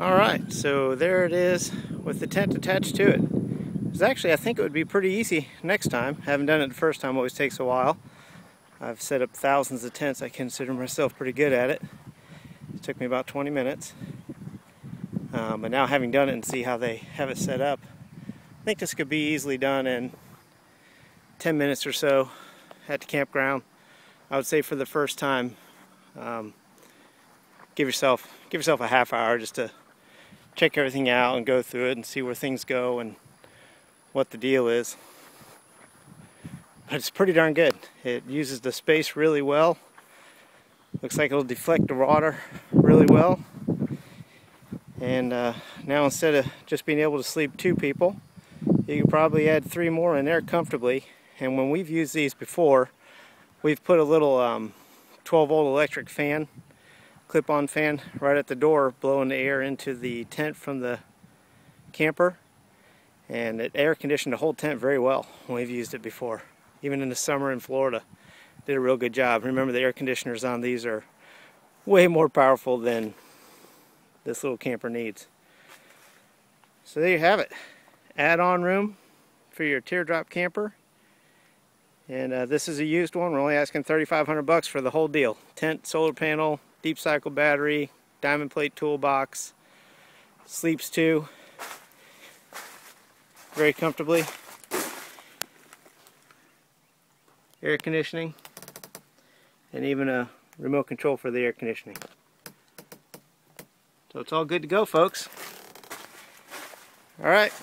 Alright, so there it is with the tent attached to it. It's actually, I think it would be pretty easy next time. I Haven't done it the first time, always takes a while. I've set up thousands of tents. I consider myself pretty good at it. It took me about 20 minutes. Um, but now having done it and see how they have it set up, I think this could be easily done in 10 minutes or so at the campground. I would say for the first time, um, give yourself give yourself a half hour just to check everything out and go through it and see where things go and what the deal is. But it's pretty darn good. It uses the space really well. Looks like it'll deflect the water really well. And uh, now instead of just being able to sleep two people, you can probably add three more in there comfortably. And when we've used these before, we've put a little um, 12 volt electric fan clip-on fan right at the door blowing the air into the tent from the camper. And it air conditioned the whole tent very well we've used it before. Even in the summer in Florida did a real good job. Remember the air conditioners on these are way more powerful than this little camper needs. So there you have it. Add-on room for your teardrop camper. And uh, this is a used one. We're only asking 3500 bucks for the whole deal. Tent solar panel deep cycle battery, diamond plate toolbox, sleeps two very comfortably. Air conditioning and even a remote control for the air conditioning. So it's all good to go folks. Alright,